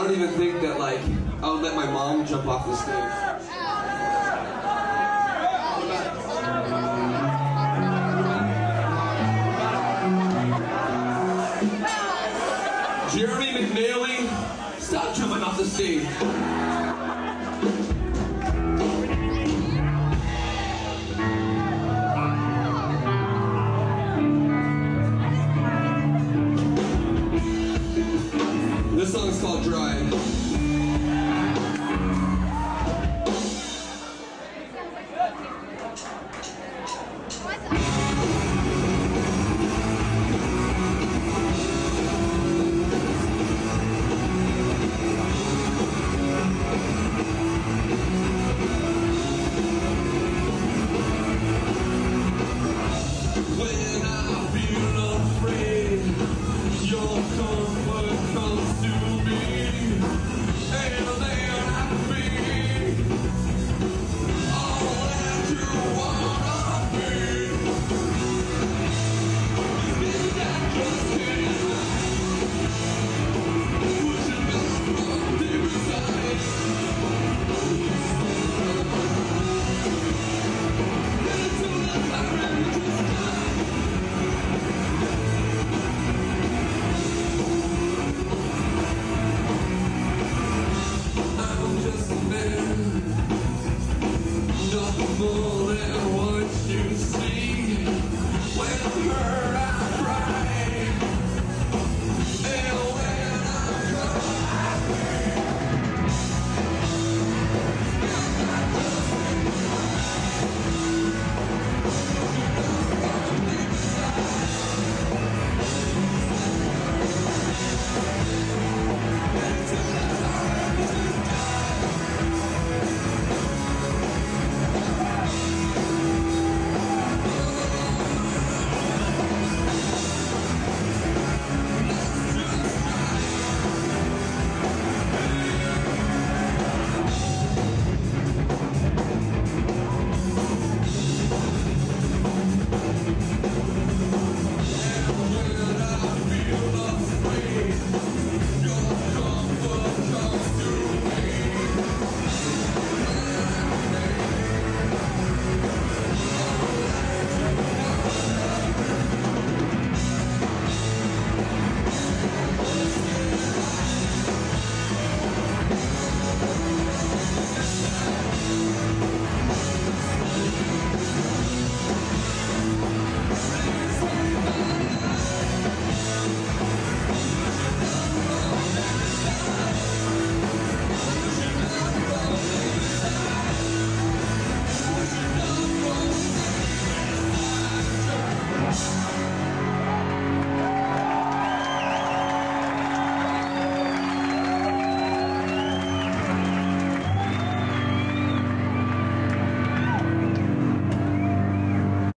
I don't even think that like I would let my mom jump off the stage. Jeremy McNally, stop jumping off the stage. Oh.